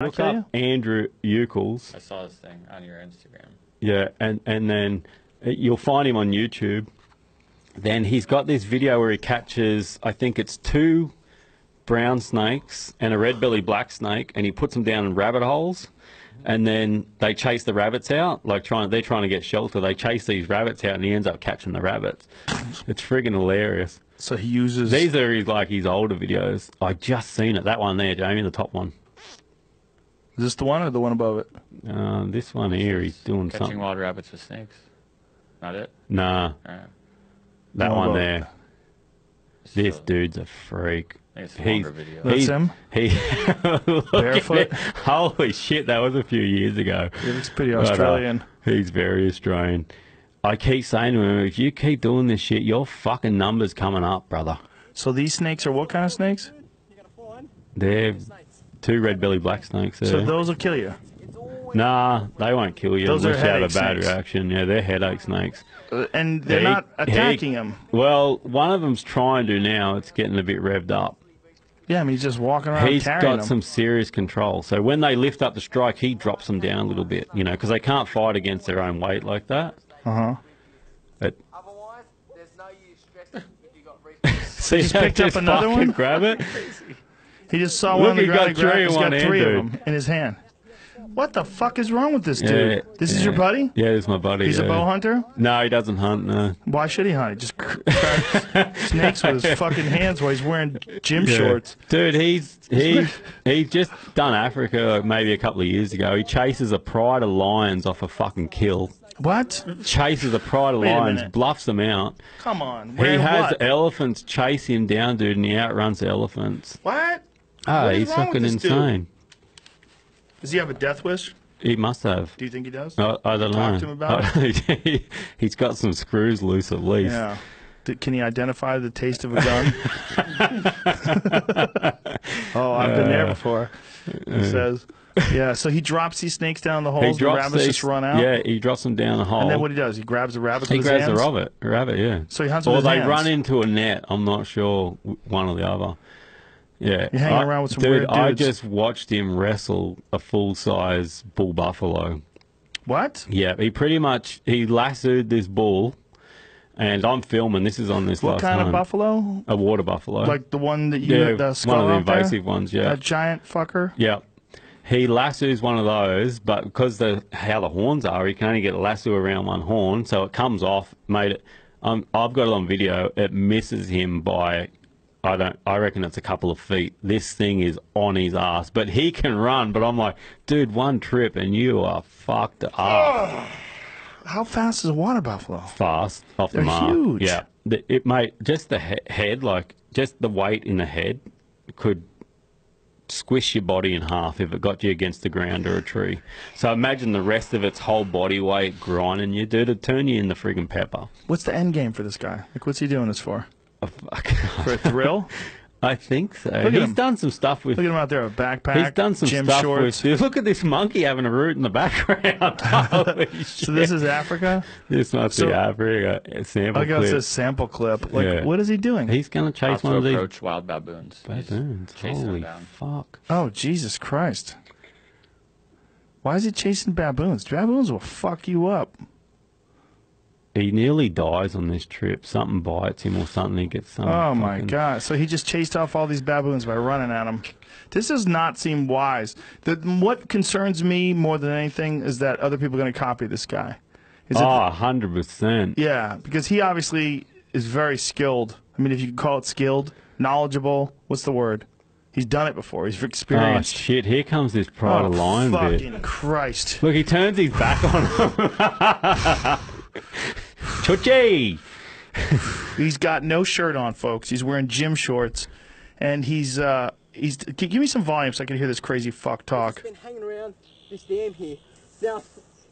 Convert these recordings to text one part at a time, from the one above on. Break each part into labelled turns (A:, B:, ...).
A: Look
B: kill
A: up Andrew Ucles.
C: I saw this thing on your Instagram.
A: Yeah, and and then uh, you'll find him on YouTube. Then he's got this video where he catches, I think it's two brown snakes and a red belly black snake, and he puts them down in rabbit holes. And then they chase the rabbits out, like trying. They're trying to get shelter. They chase these rabbits out, and he ends up catching the rabbits. It's friggin' hilarious.
B: So he uses.
A: These are his like his older videos. I just seen it. That one there, Jamie, the top one.
B: Is this the one or the one above it?
A: Uh, this one here, he's doing
C: Catching
A: something.
C: wild rabbits with snakes. Not it?
A: Nah,
C: Alright.
A: that
B: What
A: one
B: about-
A: there. This dude's a freak.
C: I think it's a
A: He's,
C: video.
B: That's
A: he's-
B: him?
A: He
B: Barefoot?
A: Holy shit, that was a few years ago.
B: He looks pretty
A: But, uh,
B: Australian.
A: he's very Australian. I keep saying to him, if you keep doing this shit, your fucking numbers coming up, brother.
B: So these snakes are what kind of snakes?
A: They're two red belly black snakes there.
B: So those will kill you.
A: nah, they won't kill you
B: Those are
A: unless you have a
B: headache
A: bad
B: snakes.
A: reaction. Yeah, they're headache snakes.
B: Uh, And they're
A: He-
B: not
A: he-
B: attacking him.
A: Well, one of them's trying to now. It's getting a bit revved up.
B: Yeah, I mean, he's just walking around
A: He's
B: carrying
A: got
B: them.
A: some serious control. So when they lift up the strike, he drops them down a little bit, you know, because they can't fight against their own weight like that.
B: Uh huh.
A: But
D: Otherwise, there's no use stressing if you got reflux.
A: see,
B: just picked up another one?
A: Grab it.
B: He just saw
A: Look,
B: one on the
A: he
B: ground.
A: got three
B: he's got
A: hand,
B: three of
A: dude.
B: them in his hand. What the fuck is wrong with this
A: Yeah,
B: dude? This is your buddy?
A: Yeah, is my buddy.
B: He's
A: yeah.
B: a bow hunter?
A: No, he doesn't hunt. No.
B: Why should he hunt? He just snakes with his fucking hands while he's wearing gym
A: Yeah.
B: shorts.
A: Dude, he's he he just done Africa maybe a couple of years ago. He chases a pride of lions off a fucking kill.
B: What?
A: Chases a pride of
B: Wait
A: lions, bluffs them out.
B: Come on.
A: He has
B: what?
A: elephants chase him down, dude, and he outruns the elephants.
B: What?
A: Ah, he's fucking
B: this dude?
A: insane.
B: Does he have a death wish?
A: He must have.
B: Do you think he does?
A: I, I don't know.
B: Talk to him about
A: it. He's got some screws loose at least.
B: Yeah. D- Can he identify the taste of a gun? oh, I've been there before. He says. Yeah, so he drops these snakes down the
A: He
B: holes. The
A: drops
B: rabbits
A: these,
B: just run out.
A: Yeah, he drops them down the hole.
B: And then what he does, he grabs the rabbit.
A: he
B: with his
A: grabs
B: hands.
A: the rabbit. Rabbit, yeah.
B: So he hunts
A: or
B: with his
A: they
B: hands.
A: run into a net. I'm not sure w- one or the other. Yeah,
B: You're hanging
A: I-
B: around with some
A: dude,
B: weird
A: I just watched him wrestle a full size bull buffalo.
B: What?
A: Yeah, he pretty much he lassoed this bull, and I'm filming. This is on this
B: What
A: last
B: kind of buffalo?
A: A water buffalo.
B: Like the one that you
A: yeah,
B: the
A: one of the
B: out there?
A: invasive ones. Yeah,
B: That giant fucker?
A: Yeah. He lassos one of those, but because the how the horns are, he can only get a lasso around one horn, so it comes off. Made it. Um, I've got it on video. It misses him by, I don't. I reckon it's a couple of feet. This thing is on his ass, but he can run. But I'm like, dude, one trip and you are fucked up
B: How fast is a water buffalo?
A: fast off the
B: They're
A: mark.
B: huge.
A: Yeah, the, it mate just the he- head, like just the weight in the head, could squish your body in half if it got you against the ground or a tree. So imagine the rest of its whole body weight grinding you, dude. It'd turn you in the friggin' pepper.
B: What's the end game for this guy? Like, what's he doing this for?
A: Oh, fuck.
B: For a thrill?
A: I think so.
B: at
A: He's
B: him.
A: done some stuff with.
B: Look at him out there with a backpack,
A: He's done some
B: gym
A: stuff
B: shorts.
A: with. Look at this monkey having a root in the background.
B: So this is Africa?
A: this must
B: so-
A: be Africa. A sample
B: I guess
A: clip.
B: a sample clip. Like,
A: Yeah.
B: what is he doing?
A: He's gonna
C: How
A: chase
C: to
A: one of these
C: approach wild baboons.
A: Baboons.
C: chasing
A: Holy
C: down.
A: fuck!
B: oh, Jesus Christ. Why is he chasing baboons? Baboons will fuck you up.
A: He nearly dies on this trip. Something bites him or something. He gets some.
B: Oh, my
A: fucking-
B: God. So he just chased off all these baboons by running at them. This does not seem wise. The, what concerns me more than anything is that other people are going to copy this guy. Is it-
A: Oh, hundred percent.
B: Yeah, because he obviously is very skilled. I mean, if you could call it skilled, knowledgeable, what's the word? He's done it before. He's
A: Oh
B: experienced.
A: Ah, shit! Here comes this pride oh, of lion
B: fucking
A: bit.
B: Christ.
A: Look, he turns his back on him. Chuchi!
B: He's got no shirt on, folks. He's wearing gym shorts, and he's uh he's. Give me some volume so I can hear this crazy fuck talk.
D: been hanging around this dam here. Now,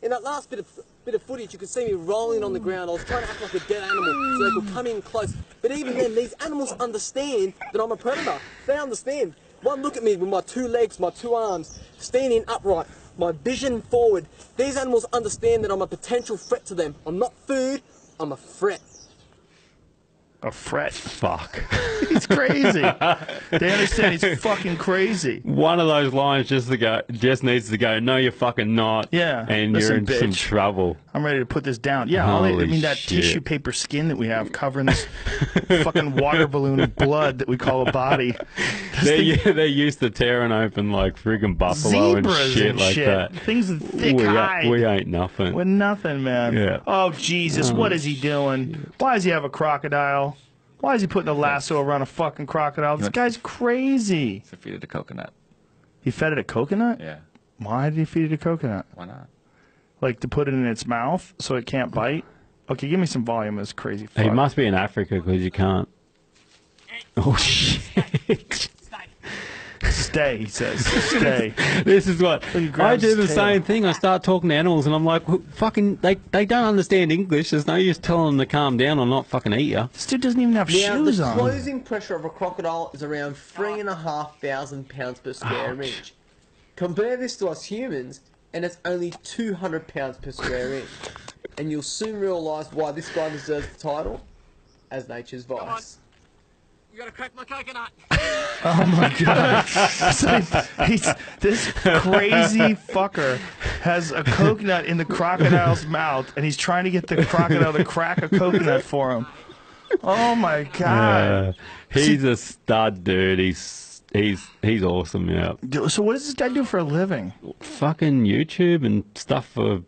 D: in that last bit of bit of footage, you could see me rolling on the ground. I was trying to act like a dead animal so they could come in close. But even then, these animals understand that I'm a predator. They understand. One look at me with my two legs, my two arms, standing upright, my vision forward. These animals understand that I'm a potential threat to them. I'm not food. I'm a threat.
B: A fret.
A: Fuck.
B: He's crazy. they understand he's fucking crazy.
A: One of those lines just to go, just needs to go. No, you're fucking not.
B: Yeah,
A: and
B: listen,
A: you're in some trouble.
B: I'm ready to put this down. Yeah, all I, mean that
A: shit.
B: tissue paper skin that we have covering this fucking water balloon of blood that we call a body.
A: They're,
B: thing-
A: they're used to tearing open like friggin' buffalo and shit
B: and
A: like
B: shit.
A: that.
B: Things with thick
A: we,
B: hide.
A: we ain't nothing.
B: With nothing, man.
A: Yeah.
B: Oh Jesus, what oh, is he doing? Why does he have a crocodile? Why is he putting a lasso around a fucking crocodile? This
C: wants-
B: guy's crazy.
C: He feed it a coconut.
B: He fed it a coconut?
C: Yeah.
B: Why did he feed it a coconut?
C: Why not?
B: Like to put it in its mouth so it can't bite? Okay, give me some volume. This crazy. Fuck.
A: He must be in Africa because you can't. Oh shit!
B: Stay. He says, stay.
A: this is what I do the
B: tail.
A: same thing. I start talking to animals, and I'm like, "Who- "Fucking, they they don't understand English. There's no use telling them to calm down or not fucking eat you."
B: This dude doesn't even have
D: Now,
B: shoes
D: the
B: on.
D: closing pressure of a crocodile is around three and a half thousand pounds per square inch. Compare this to us humans, and it's only 200 pounds per square inch. And you'll soon realise why this guy deserves the title as nature's vice. You gotta crack my coconut.
B: Oh my god! So he's, this crazy fucker has a coconut in the crocodile's mouth, and he's trying to get the crocodile to crack a coconut for him. Oh my god!
A: Uh, he's a stud, dude. He's he's he's awesome. Yeah,
B: So what does this guy do for a living?
A: fucking YouTube and stuff for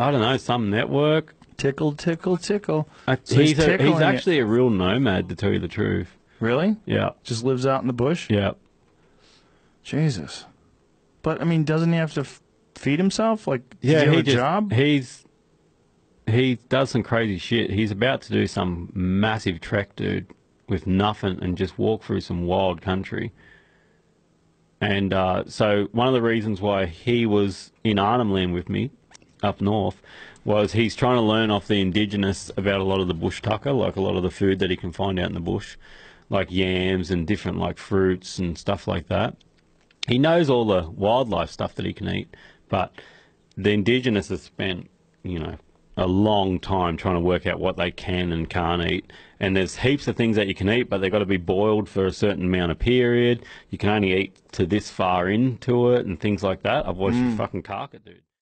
A: I don't know some network.
B: Tickle, tickle, tickle. So he's
A: he's a, he's
B: it.
A: actually a real nomad, to tell you the truth.
B: Really?
A: Yeah,
B: Just lives out in the bush?
A: yeah.
B: Jesus. But I mean, doesn't he have to f- feed himself? Like,
A: Yeah,
B: he have
A: he
B: a
A: just
B: job?
A: he's he does some crazy shit. He's about to do some massive trek, dude, with nothing and just walk through some wild country. And uh, so one of the reasons why he was in Arnhem Land with me up north was he's trying to learn off the indigenous about a lot of the bush tucker, like a lot of the food that he can find out in the bush, like yams and different like fruits and stuff like that he knows all the wildlife stuff that he can eat, but the indigenous have spent, you know, a long time trying to work out what they can and can't eat. And there's heaps of things that you can eat, but they've got to be boiled for a certain amount of period. You can only eat to this far into it and things like that. Otherwise, you mm. fucking cark it, dude.